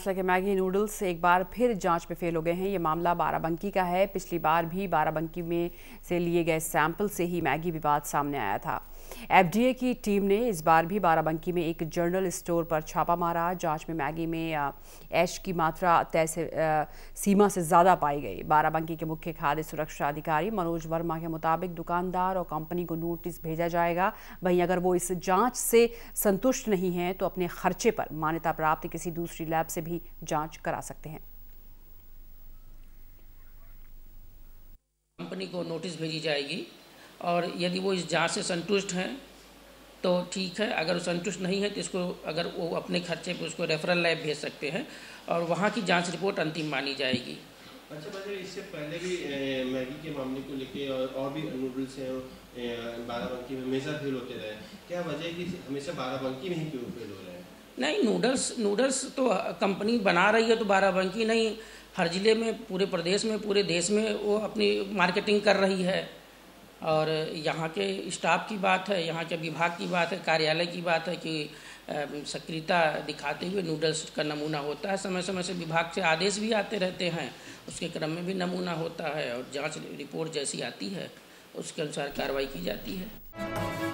फैसला के Maggi noodles एक बार फिर जाँच में फेल हो गए हैं। ये मामला बाराबंकी का है। पिछली बार भी बाराबंकी में से लिए गए सैंपल से ही मैगी विवाद सामने आया था। एफडीए की टीम ने इस बार भी बाराबंकी में एक जर्नल स्टोर पर छापा मारा, जाँच में मैगी में ऐश की मात्रा तय से सीमा से ज़्यादा पाई गई। बाराबंकी के मुख्य खाद्य सुरक्षा अधिकारी मनोज वर्मा के मुताबिक दुकानदार और कंपनी को नोटिस भेजा जाएगा। वहीं अगर वो इस जाँच से संतुष्ट नहीं है तो अपने खर्चे पर मान्यता प्राप्त किसी दूसरी लैब से भी जाँच करा सकते हैं। कंपनी को नोटिस भेजी जाएगी। और यदि वो इस जाँच से संतुष्ट हैं तो ठीक है। अगर वो संतुष्ट नहीं है तो इसको अगर वो अपने खर्चे पर उसको रेफरल लैब भेज सकते हैं और वहाँ की जाँच रिपोर्ट अंतिम मानी जाएगी। अच्छा बच्चे इससे पहले भी मैगी के मामले को लेके और, और भी नूडल्स हैं बाराबंकी में हमेशा फेल होते रहे। क्या वजह है कि हमेशा बाराबंकी में ही क्यों फेल हो रहे हैं? नहीं नूडल्स नूडल्स तो कंपनी बना रही है तो बाराबंकी नहीं। हर ज़िले में पूरे प्रदेश में पूरे देश में वो अपनी मार्केटिंग कर रही है। और यहाँ के स्टाफ की बात है, यहाँ के विभाग की बात है, कार्यालय की बात है कि सक्रियता दिखाते हुए नूडल्स का नमूना होता है। समय समय से विभाग से आदेश भी आते रहते हैं, उसके क्रम में भी नमूना होता है और जाँच रिपोर्ट जैसी आती है, उसके अनुसार कार्रवाई की जाती है।